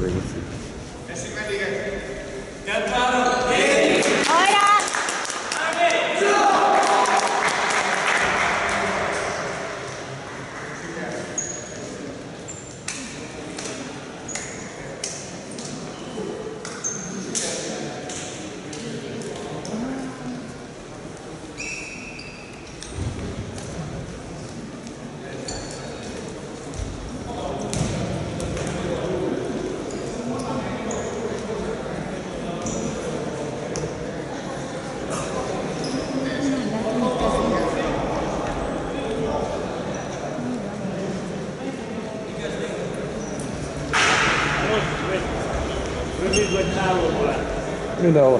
ございます。you know,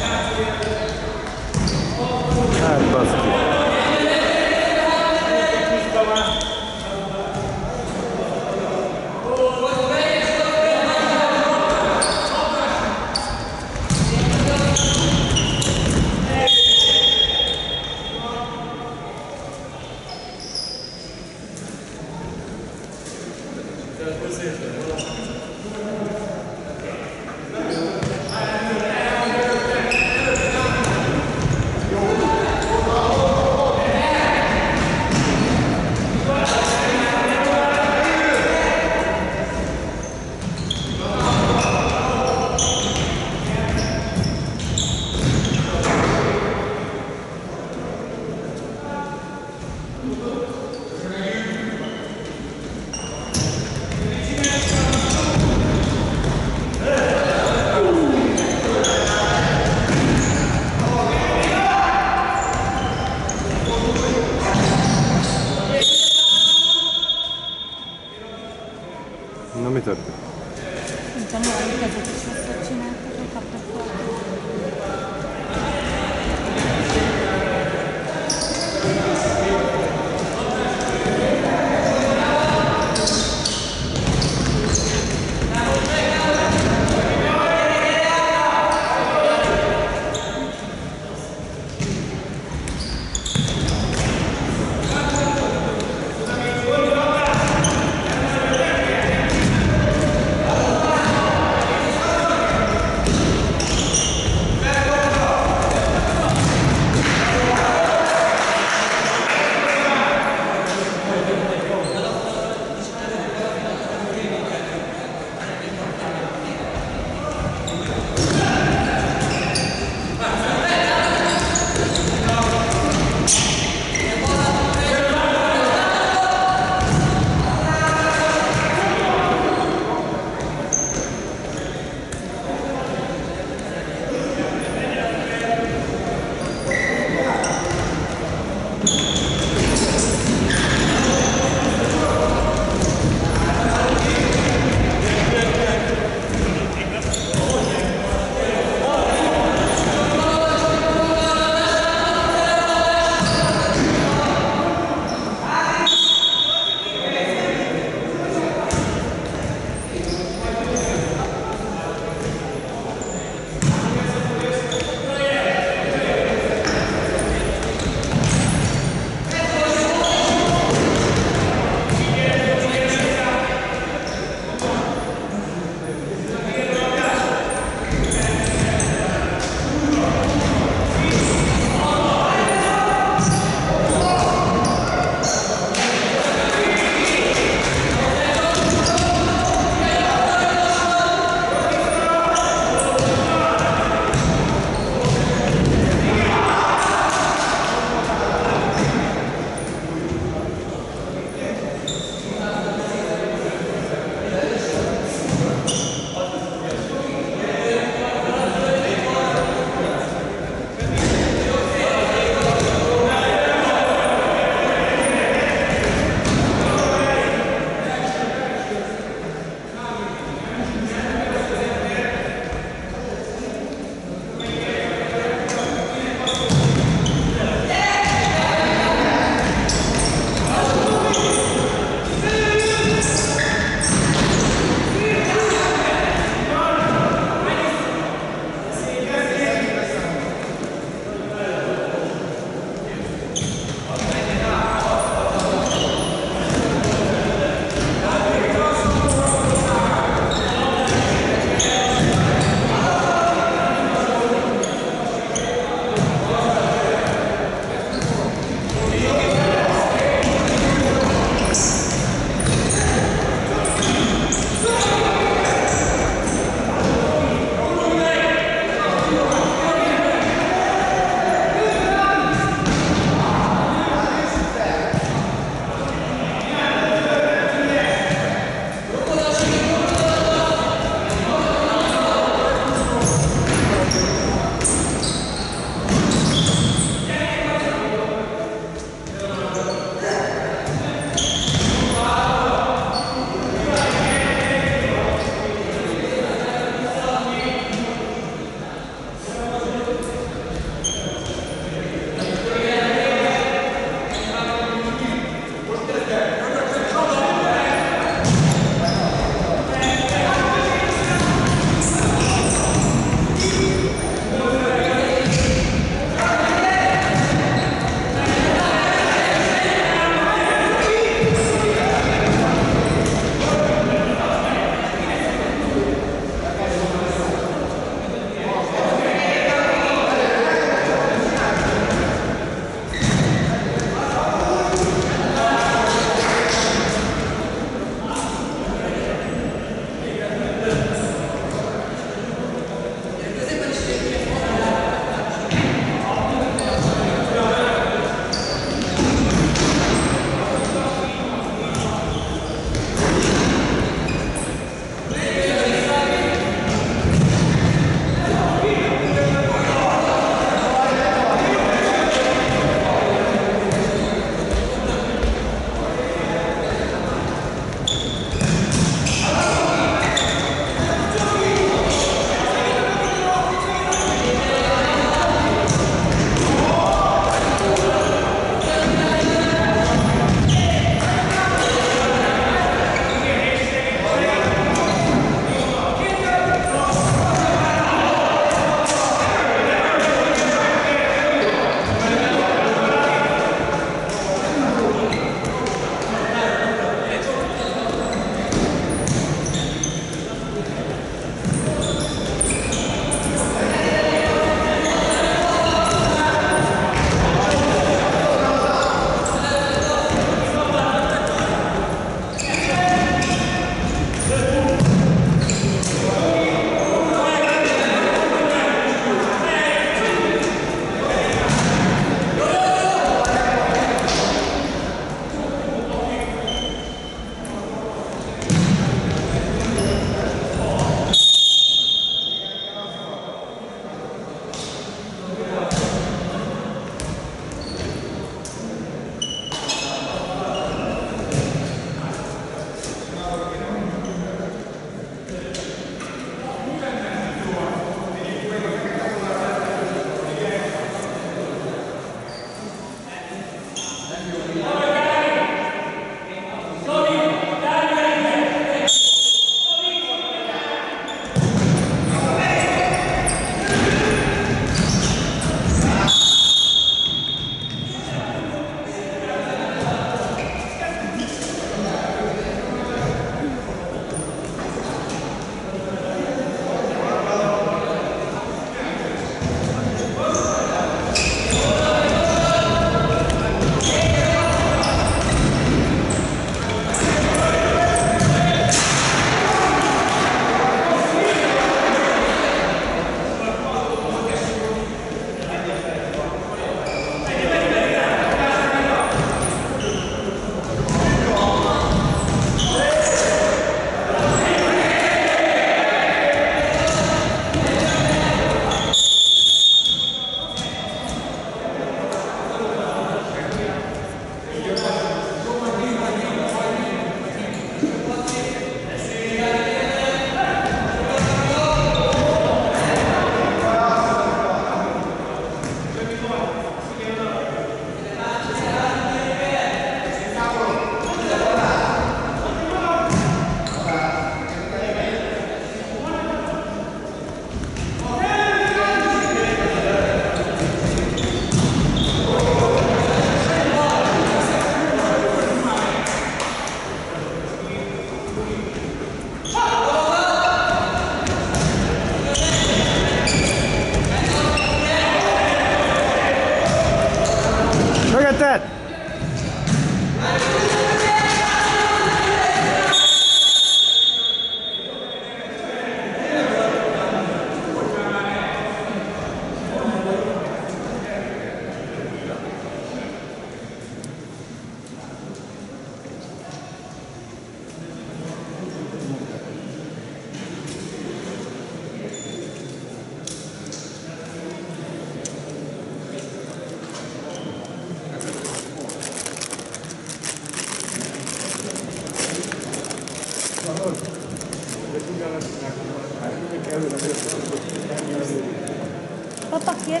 Co tak je?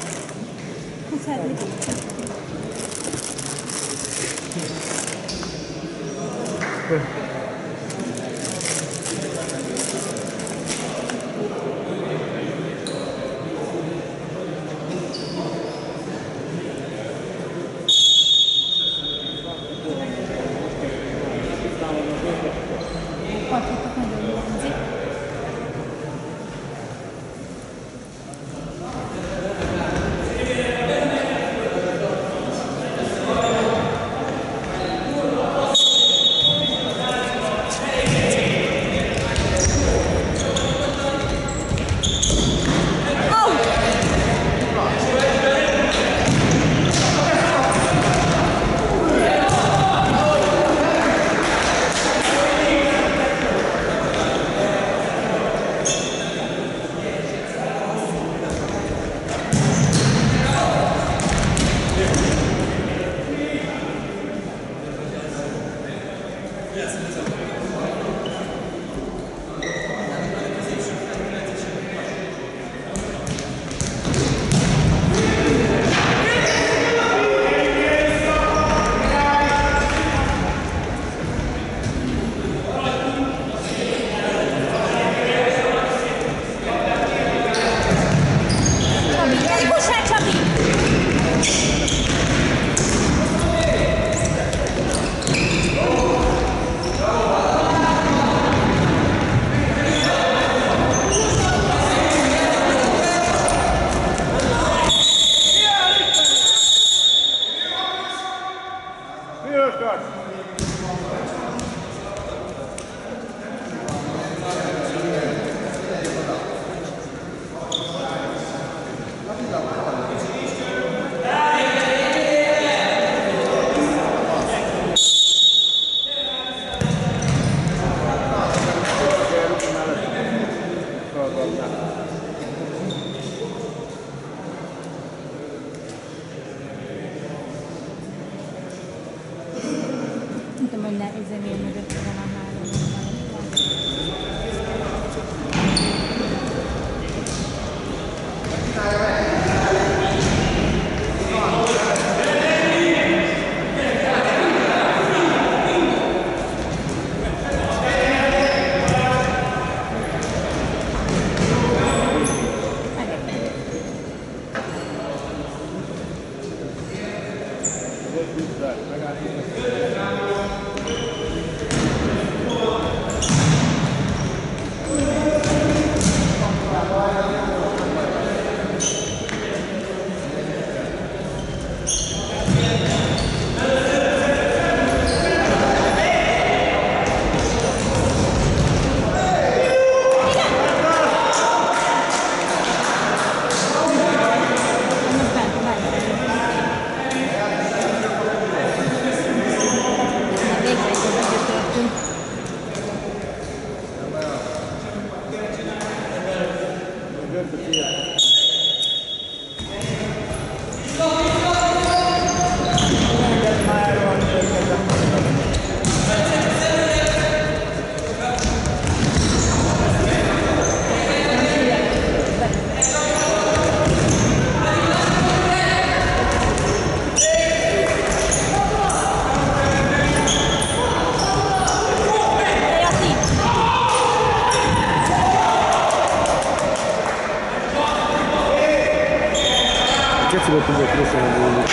Yeah. Nem tudom, hogy ne izé mögött good for Tia. тебе крыша надо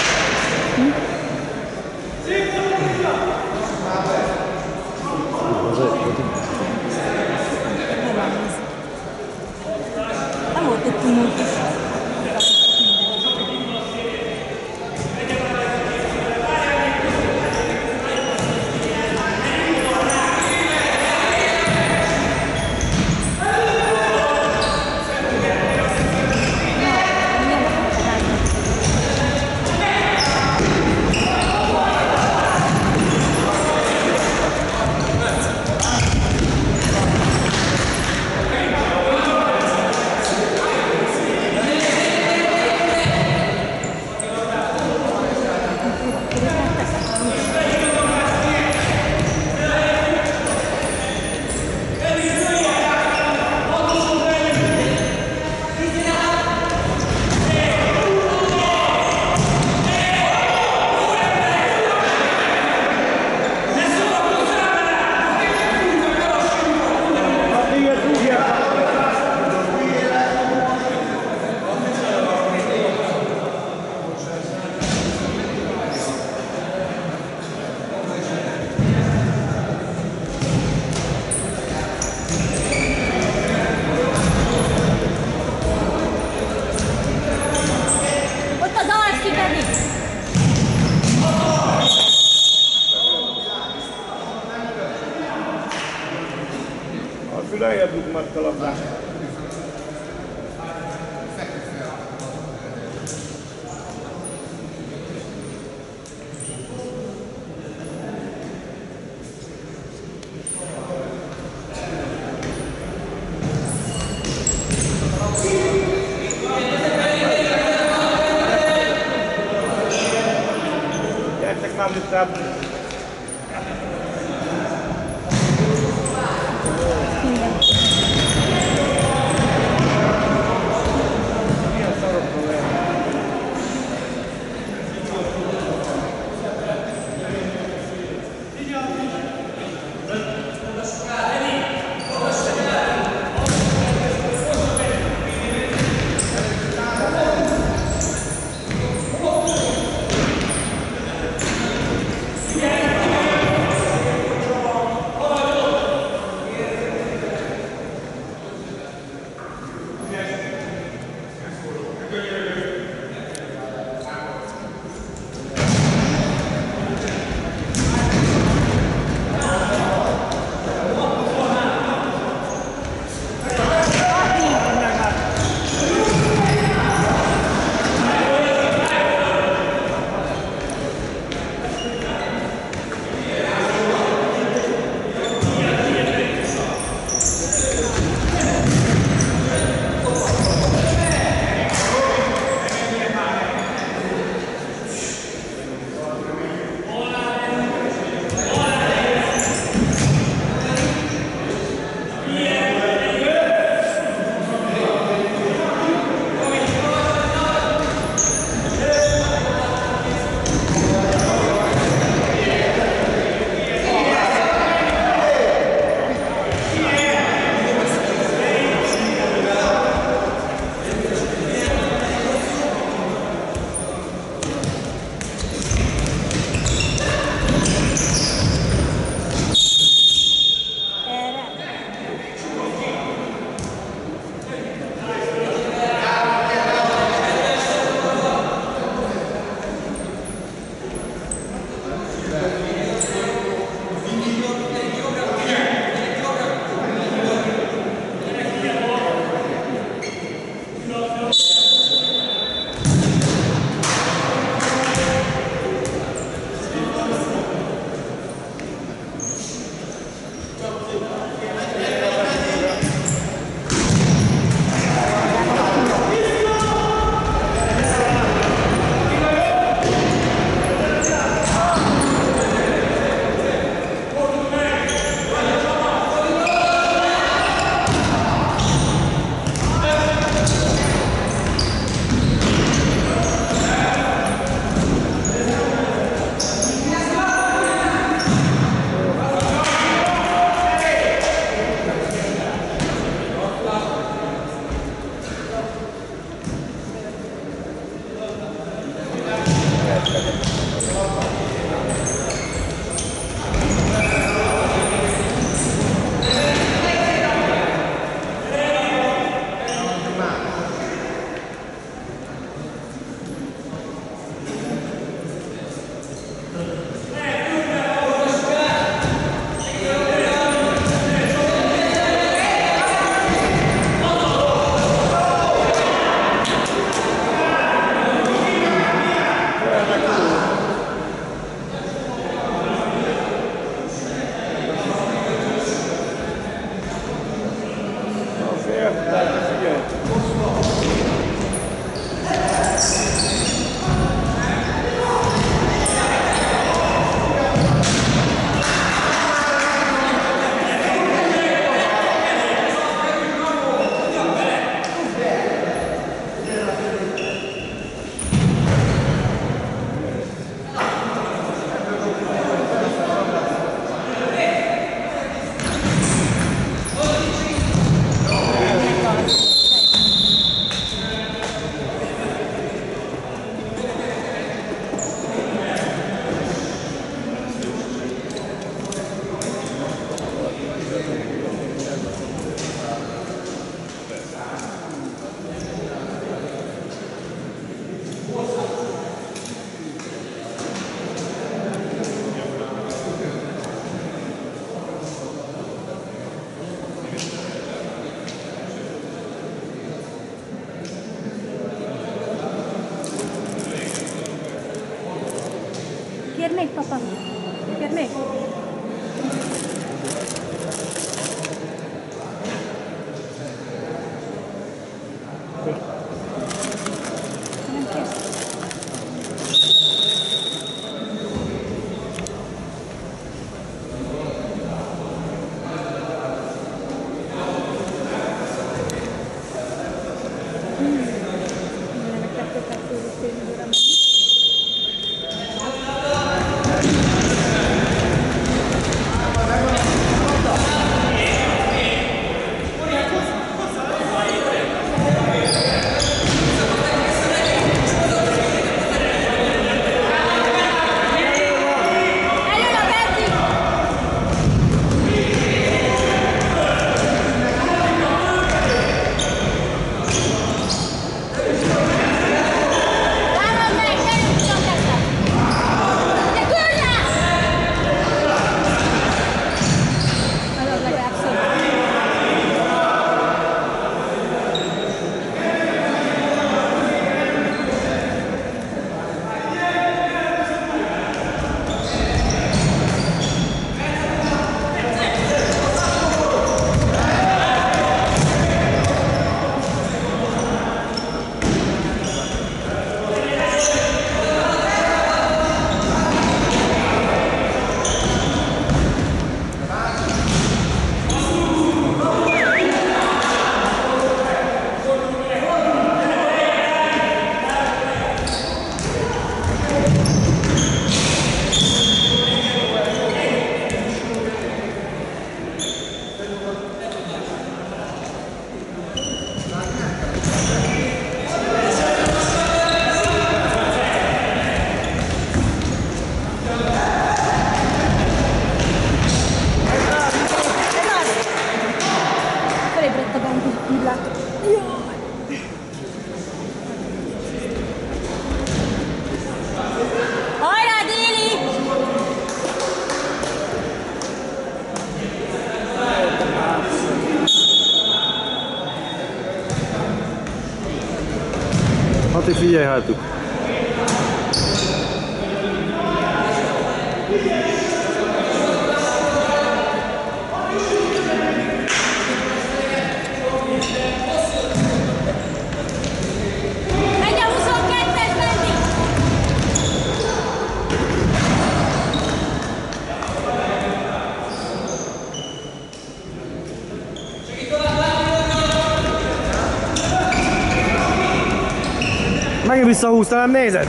behúzta, nem nézed?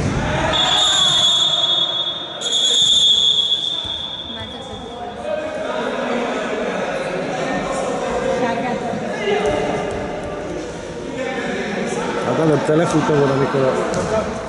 Hát előbb te lefuttam volna, amikor a...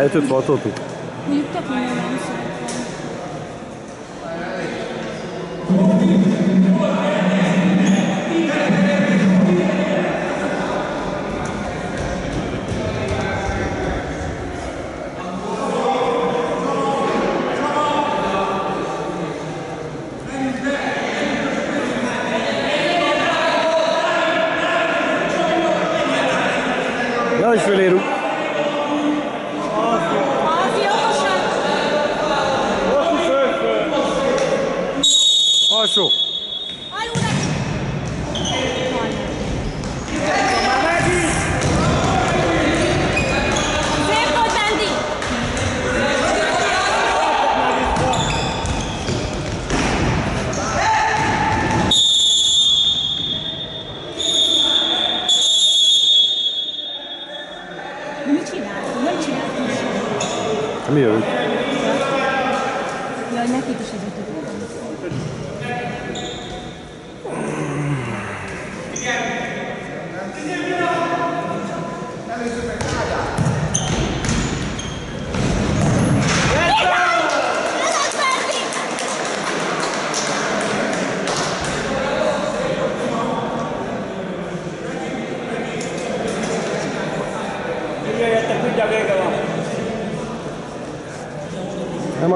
gayet batı otur. Büyük de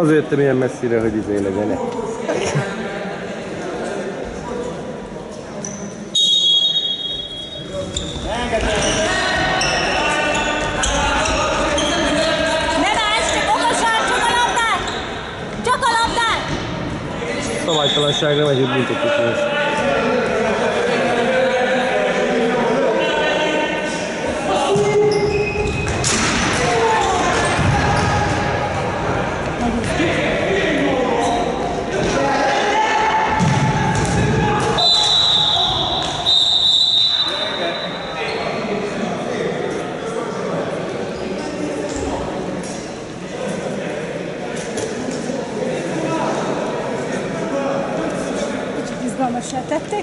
Azért jöttem ilyen messzire, hogy izé legyen. -e. Szabálytalanságra megyünk büntetni.